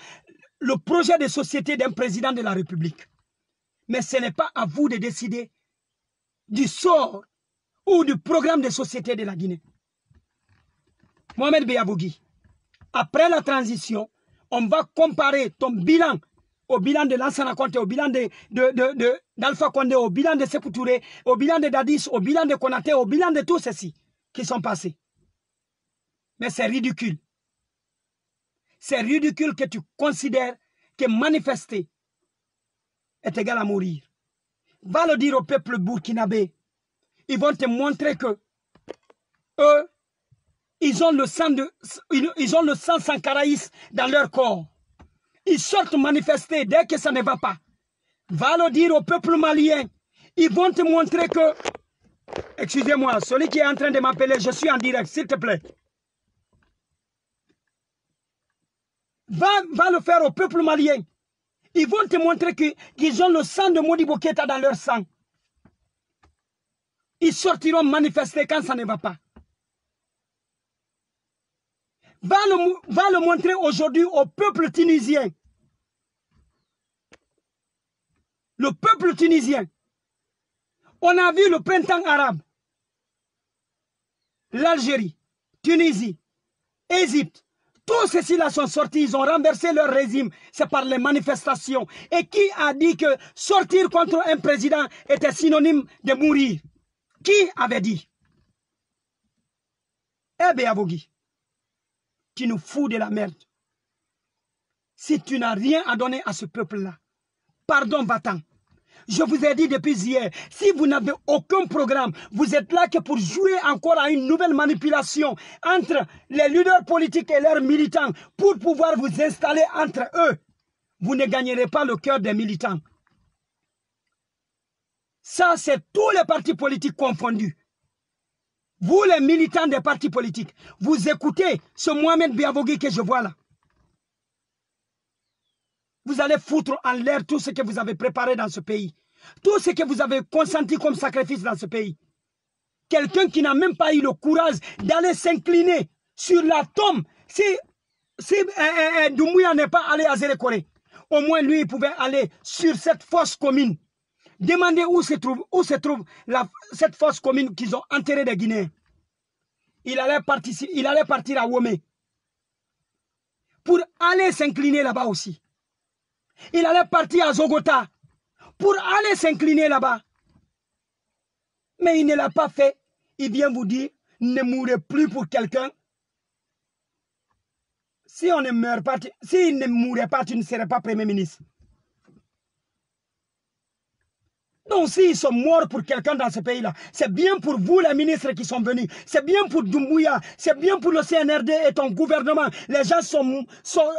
le projet de société d'un président de la République. Mais ce n'est pas à vous de décider du sort ou du programme de société de la Guinée. Mohamed Beyabougi, après la transition, on va comparer ton bilan au bilan de Lansana Conte, au bilan d'Alpha de, de, Condé, au bilan de Sekou au bilan de Dadis, au bilan de Konaté, au bilan de tous ceux-ci qui sont passés. Mais c'est ridicule. C'est ridicule que tu considères que manifester est égal à mourir. Va le dire au peuple burkinabé. Ils vont te montrer que eux, ils ont le sang de, ils ont le sang sankaraïs dans leur corps. Ils sortent manifester dès que ça ne va pas. Va le dire au peuple malien. Ils vont te montrer que, excusez-moi, celui qui est en train de m'appeler, je suis en direct, s'il te plaît. Va, va le faire au peuple malien. Ils vont te montrer qu'ils ont le sang de Modibo Keta dans leur sang. Ils sortiront manifester quand ça ne va pas. Va le, montrer aujourd'hui au peuple tunisien. Le peuple tunisien. On a vu le printemps arabe. L'Algérie, Tunisie, Égypte, tous ceux-ci-là sont sortis, ils ont renversé leur régime. C'est par les manifestations. Et qui a dit que sortir contre un président était synonyme de mourir? Qui avait dit? Eh bien, Avogui, tu nous fous de la merde. Si tu n'as rien à donner à ce peuple-là, pardon, va-t'en. Je vous ai dit depuis hier, si vous n'avez aucun programme, vous êtes là que pour jouer encore à une nouvelle manipulation entre les leaders politiques et leurs militants pour pouvoir vous installer entre eux. Vous ne gagnerez pas le cœur des militants. Ça, c'est tous les partis politiques confondus. Vous, les militants des partis politiques, vous écoutez ce Mohamed Biavogui que je vois là. Vous allez foutre en l'air tout ce que vous avez préparé dans ce pays. Tout ce que vous avez consenti comme sacrifice dans ce pays. Quelqu'un qui n'a même pas eu le courage d'aller s'incliner sur la tombe. Si, si eh, eh, Doumbouya n'est pas allé à Zélékoré, au moins lui, il pouvait aller sur cette fosse commune. Demander où se trouve, où se trouve cette fosse commune qu'ils ont enterrée des Guinéens. Il allait, il allait partir à Womé pour aller s'incliner là-bas aussi. Il allait partir à Zogota pour aller s'incliner là-bas. Mais il ne l'a pas fait. Il vient vous dire, ne mourrez plus pour quelqu'un. Si on ne meurt pas, s'il ne mourait pas, tu ne serais pas Premier ministre. Donc s'ils sont morts pour quelqu'un dans ce pays-là, c'est bien pour vous les ministres qui sont venus, c'est bien pour Doumbouya, c'est bien pour le CNRD et ton gouvernement. Les gens sont,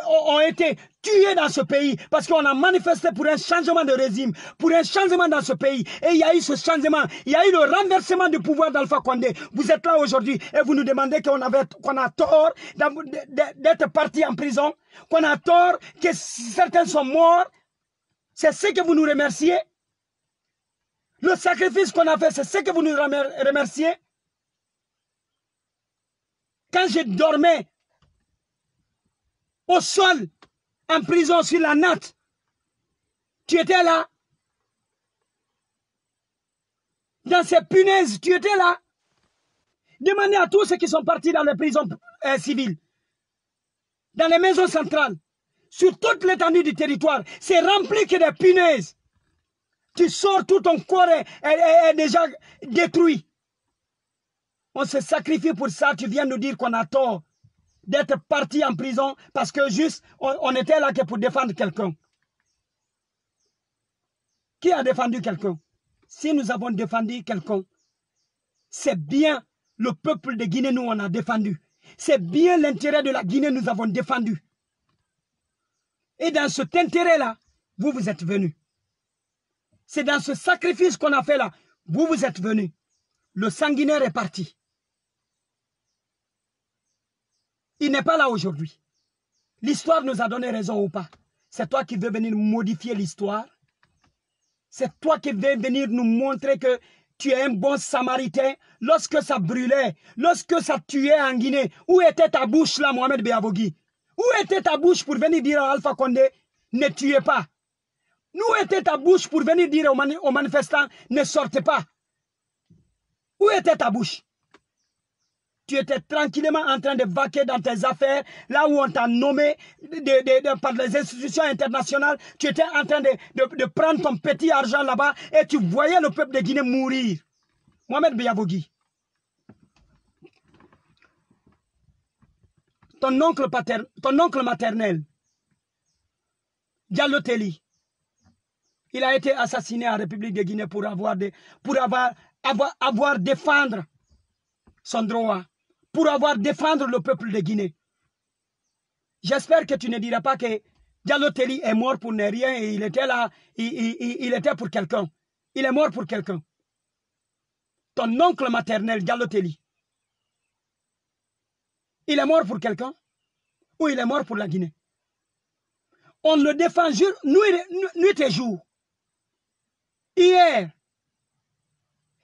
ont été tués dans ce pays parce qu'on a manifesté pour un changement de régime, pour un changement dans ce pays. Et il y a eu ce changement, il y a eu le renversement du pouvoir d'Alpha Condé. Vous êtes là aujourd'hui et vous nous demandez qu'on qu'on a tort d'être parti en prison, qu'on a tort que certains sont morts. C'est ce que vous nous remerciez. Le sacrifice qu'on a fait, c'est ce que vous nous remerciez. Quand je dormais au sol, en prison sur la natte, tu étais là. Dans ces punaises, tu étais là. Demandez à tous ceux qui sont partis dans les prisons euh, civiles, dans les maisons centrales, sur toute l'étendue du territoire, c'est rempli que des punaises. Tu sors, tout ton corps est, déjà détruit. On se sacrifie pour ça. Tu viens nous dire qu'on a tort d'être parti en prison parce que juste, on, était là que pour défendre quelqu'un. Qui a défendu quelqu'un? Si nous avons défendu quelqu'un, c'est bien le peuple de Guinée, nous, on a défendu. C'est bien l'intérêt de la Guinée, nous avons défendu. Et dans cet intérêt-là, vous, vous êtes venus. C'est dans ce sacrifice qu'on a fait là. Vous, vous êtes venus. Le sanguinaire est parti. Il n'est pas là aujourd'hui. L'histoire nous a donné raison ou pas? C'est toi qui veux venir modifier l'histoire? C'est toi qui veux venir nous montrer que tu es un bon samaritain? Lorsque ça brûlait, lorsque ça tuait en Guinée, où était ta bouche là, Mohamed Beavogui Où était ta bouche pour venir dire à Alpha Condé, ne tuez pas? Où était ta bouche pour venir dire aux, manifestants, ne sortez pas Où était ta bouche tu étais tranquillement en train de vaquer dans tes affaires, là où on t'a nommé par les institutions internationales. Tu étais en train de, prendre ton petit argent là-bas et tu voyais le peuple de Guinée mourir. Mohamed Beyavogui. Ton oncle, ton oncle maternel, Diallo Teli, il a été assassiné en République de Guinée pour avoir, défendre son droit pour avoir défendre le peuple de Guinée. J'espère que tu ne diras pas que Diallo est mort pour rien et il était là, il, était pour quelqu'un. Il est mort pour quelqu'un. Ton oncle maternel, Diallo il est mort pour quelqu'un ou il est mort pour la Guinée? On le défend nuit et jour. Hier,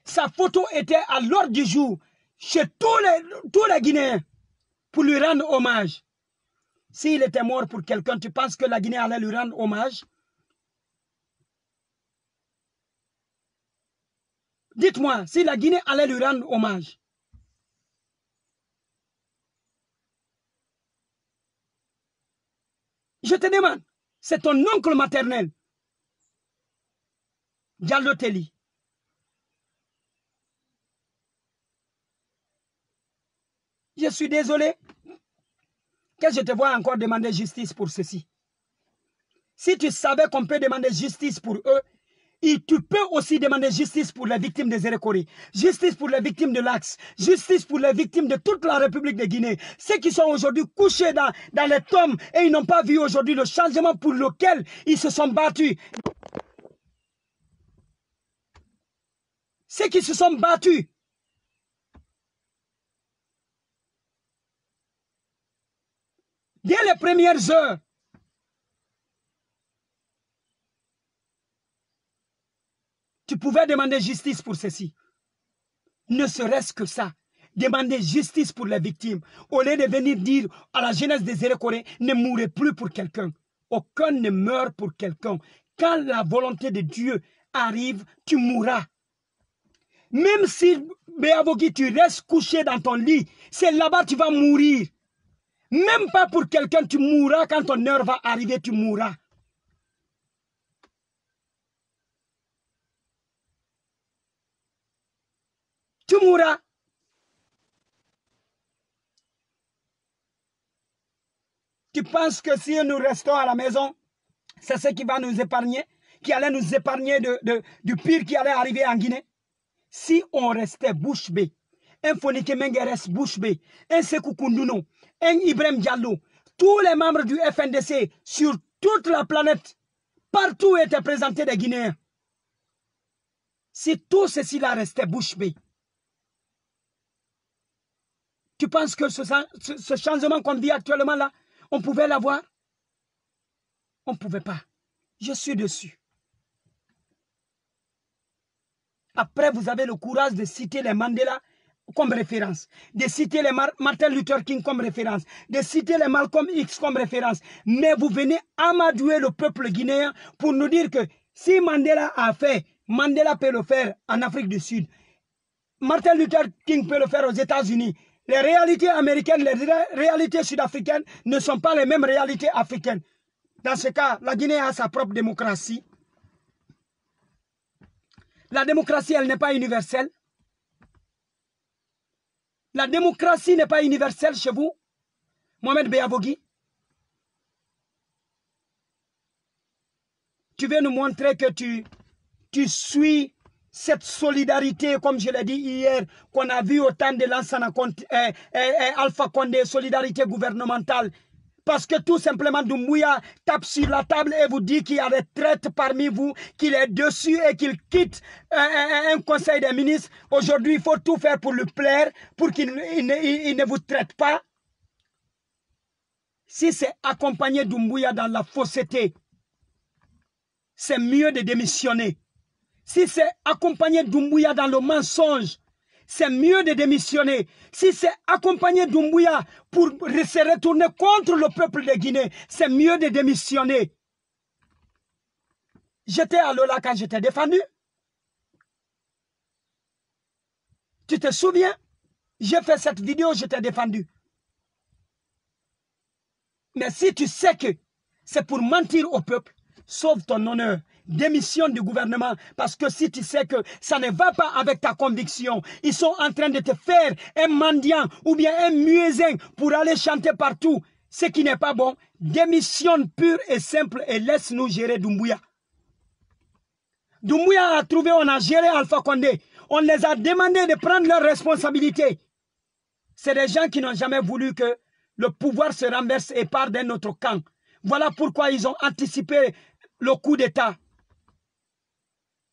sa photo était à l'ordre du jour chez tous les, tous les Guinéens pour lui rendre hommage. S'il était mort pour quelqu'un, tu penses que la Guinée allait lui rendre hommage? Dites-moi, si la Guinée allait lui rendre hommage. Je te demande, c'est ton oncle maternel, Je suis désolé que je te vois encore demander justice pour ceci. Si tu savais qu'on peut demander justice pour eux, tu peux aussi demander justice pour les victimes des Erekori, justice pour les victimes de l'Axe, justice pour les victimes de toute la République de Guinée. Ceux qui sont aujourd'hui couchés dans, dans les tombes et ils n'ont pas vu aujourd'hui le changement pour lequel ils se sont battus. Ceux qui se sont battus dès les premières heures. Tu pouvais demander justice pour ceci. Ne serait-ce que ça. Demander justice pour les victimes. Au lieu de venir dire à la jeunesse des Érécorés, ne mourrez plus pour quelqu'un. Aucun ne meurt pour quelqu'un. Quand la volonté de Dieu arrive, tu mourras. Même si, Béavogi, tu restes couché dans ton lit, c'est là-bas que tu vas mourir. Même pas pour quelqu'un, tu mourras. Quand ton heure va arriver, tu mourras. Tu mourras. Tu penses que si nous restons à la maison, c'est ce qui va nous épargner, qui allait nous épargner du pire qui allait arriver en Guinée? Si on restait bouche bée, un Fonike Mengeres bouche bée, un Sekou Kunduno, un Ibrahim Diallo, tous les membres du FNDC sur toute la planète, partout étaient présentés des Guinéens. Si tout ceci là restait bouche bée, tu penses que ce, ce changement qu'on vit actuellement là, on pouvait l'avoir? On ne pouvait pas. Je suis dessus. Après, vous avez le courage de citer les Mandela comme référence, de citer les Martin Luther King comme référence, de citer les Malcolm X comme référence. Mais vous venez amadouer le peuple guinéen pour nous dire que si Mandela a fait, Mandela peut le faire en Afrique du Sud. Martin Luther King peut le faire aux États-Unis. Les réalités américaines, les réalités sud-africaines ne sont pas les mêmes réalités africaines. Dans ce cas, la Guinée a sa propre démocratie. La démocratie, elle n'est pas universelle. La démocratie n'est pas universelle chez vous Mohamed Beyavogui Tu veux nous montrer que tu, suis cette solidarité, comme je l'ai dit hier, qu'on a vu au temps de l'ancien eh, eh, eh, Alpha Condé, solidarité gouvernementale. Parce que tout simplement, Doumbouya tape sur la table et vous dit qu'il y a des traites parmi vous, qu'il est dessus et qu'il quitte un, conseil des ministres. Aujourd'hui, il faut tout faire pour lui plaire, pour qu'il ne, ne vous traite pas. Si c'est accompagner Doumbouya dans la fausseté, c'est mieux de démissionner. Si c'est accompagner Doumbouya dans le mensonge, c'est mieux de démissionner. Si c'est accompagner Doumbouya pour se retourner contre le peuple de Guinée, c'est mieux de démissionner. J'étais à Lola quand j'étais défendu. Tu te souviens? J'ai fait cette vidéo, j'étais défendu. Mais si tu sais que c'est pour mentir au peuple, sauve ton honneur, démissionne du gouvernement. Parce que si tu sais que ça ne va pas avec ta conviction, ils sont en train de te faire un mendiant ou bien un muezzin pour aller chanter partout, ce qui n'est pas bon, démissionne pure et simple et laisse-nous gérer Doumbouya. Doumbouya a trouvé, on a géré Alpha Condé. On les a demandé de prendre leurs responsabilités. C'est des gens qui n'ont jamais voulu que le pouvoir se renverse et part d'un autre camp. Voilà pourquoi ils ont anticipé le coup d'État.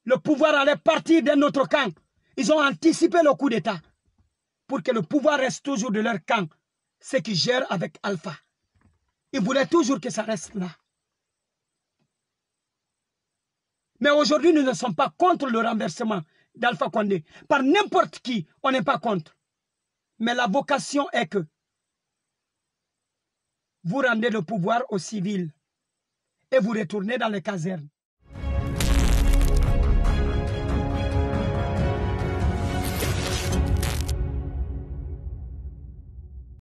Le pouvoir allait partir d'un autre camp. Ils ont anticipé le coup d'État pour que le pouvoir reste toujours de leur camp. Ceux qui gèrent avec Alpha. Ils voulaient toujours que ça reste là. Mais aujourd'hui, nous ne sommes pas contre le renversement d'Alpha Condé. Par n'importe qui, on n'est pas contre. Mais la vocation est que vous rendez le pouvoir aux civils et vous retournez dans les casernes.